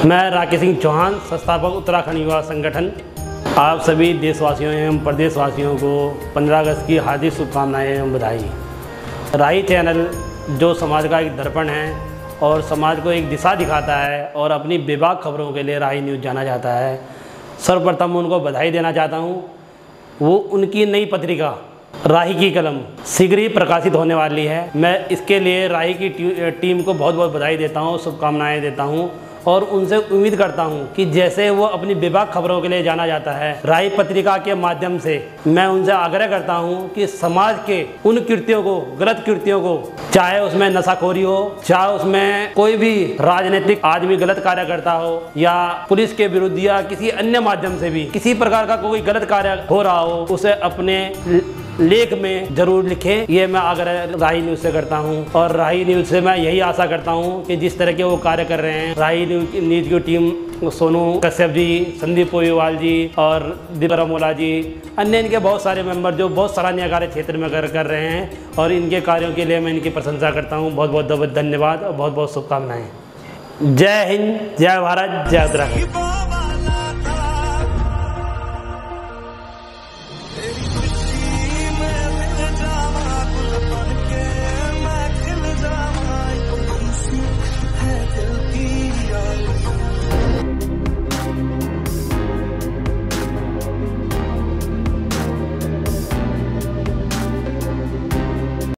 मैं राकेश सिंह चौहान, संस्थापक उत्तराखंड युवा संगठन। आप सभी देशवासियों एवं प्रदेशवासियों को 15 अगस्त की हार्दिक शुभकामनाएँ एवं बधाई। राही चैनल, जो समाज का एक दर्पण है और समाज को एक दिशा दिखाता है और अपनी विभाग खबरों के लिए राही न्यूज़ जाना जाता है, सर्वप्रथम उनको बधाई देना चाहता हूँ। वो उनकी नई पत्रिका, राही की कलम, शीघ्र ही प्रकाशित होने वाली है। मैं इसके लिए राही की टीम को बहुत बहुत बधाई देता हूँ, शुभकामनाएँ देता हूँ। और उनसे उम्मीद करता हूँ कि जैसे वो अपनी विभाग खबरों के लिए जाना जाता है। राय पत्रिका के माध्यम से मैं उनसे आग्रह करता हूँ कि समाज के उन कृत्यों को, गलत कृत्यों को, चाहे उसमें नशाखोरी हो, चाहे उसमें कोई भी राजनीतिक आदमी गलत कार्य करता हो या पुलिस के विरुद्ध या किसी अन्य माध्यम से भी किसी प्रकार का कोई गलत कार्य हो रहा हो, उसे अपने लेख में ज़रूर लिखें। ये मैं आग्रह राही न्यूज़ से करता हूँ और राही न्यूज़ से मैं यही आशा करता हूँ कि जिस तरह के वो कार्य कर रहे हैं, राही न्यूज़ की टीम सोनू कश्यप जी, संदीप पोईवाल जी और दीपरा मोला जी, अन्य इनके बहुत सारे मेंबर जो बहुत सराहनीय कार्य क्षेत्र में कर कर रहे हैं और इनके कार्यों के लिए मैं इनकी प्रशंसा करता हूँ। बहुत बहुत धन्यवाद और बहुत बहुत शुभकामनाएँ। जय हिंद, जय भारत, जय उत्तराखंड।